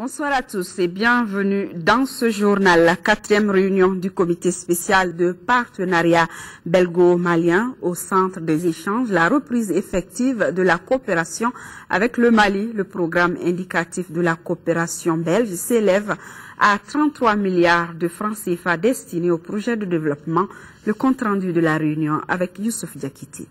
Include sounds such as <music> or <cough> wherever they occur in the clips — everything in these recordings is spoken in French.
Bonsoir à tous et bienvenue dans ce journal, la quatrième réunion du comité spécial de partenariat belgo-malien au centre des échanges, la reprise effective de la coopération avec le Mali, le programme indicatif de la coopération belge s'élève à 33 milliards de francs CFA destinés au projet de développement, le compte rendu de la réunion avec Youssouf Diakiti.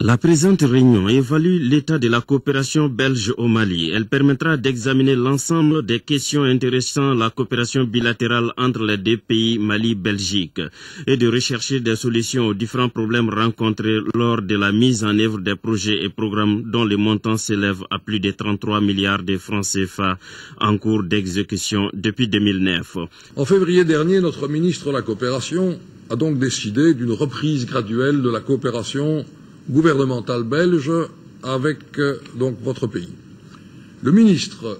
La présente réunion évalue l'état de la coopération belge au Mali. Elle permettra d'examiner l'ensemble des questions intéressant la coopération bilatérale entre les deux pays Mali-Belgique et de rechercher des solutions aux différents problèmes rencontrés lors de la mise en œuvre des projets et programmes dont le montant s'élève à plus de 33 milliards de francs CFA en cours d'exécution depuis 2009. En février dernier, notre ministre de la Coopération a donc décidé d'une reprise graduelle de la coopération gouvernementale belge avec euh, donc votre pays. Le ministre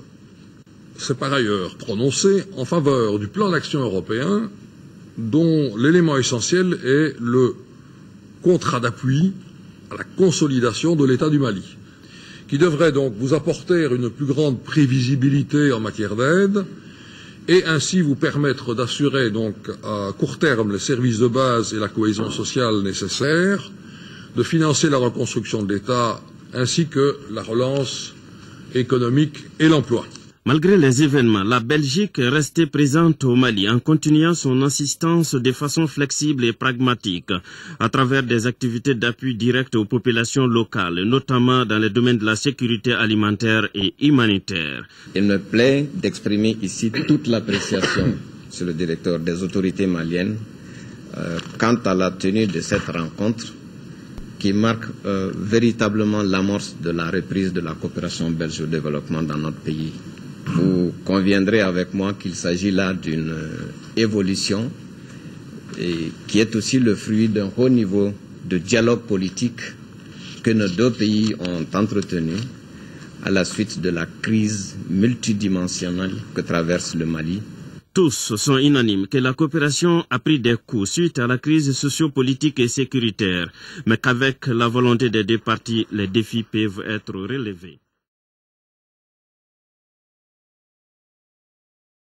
s'est par ailleurs prononcé en faveur du plan d'action européen dont l'élément essentiel est le contrat d'appui à la consolidation de l'État du Mali, qui devrait donc vous apporter une plus grande prévisibilité en matière d'aide et ainsi vous permettre d'assurer donc à court terme les services de base et la cohésion sociale nécessaires de financer la reconstruction de l'État ainsi que la relance économique et l'emploi. Malgré les événements, la Belgique est restée présente au Mali en continuant son assistance de façon flexible et pragmatique à travers des activités d'appui direct aux populations locales, notamment dans les domaines de la sécurité alimentaire et humanitaire. Il me plaît d'exprimer ici toute l'appréciation <coughs> sur le directeur des autorités maliennes euh, quant à la tenue de cette rencontre qui marque euh, véritablement l'amorce de la reprise de la coopération belge au développement dans notre pays. Vous conviendrez avec moi qu'il s'agit là d'une euh, évolution et qui est aussi le fruit d'un haut niveau de dialogue politique que nos deux pays ont entretenu à la suite de la crise multidimensionnelle que traverse le Mali tous sont unanimes que la coopération a pris des coups suite à la crise sociopolitique et sécuritaire, mais qu'avec la volonté des deux parties, les défis peuvent être relevés.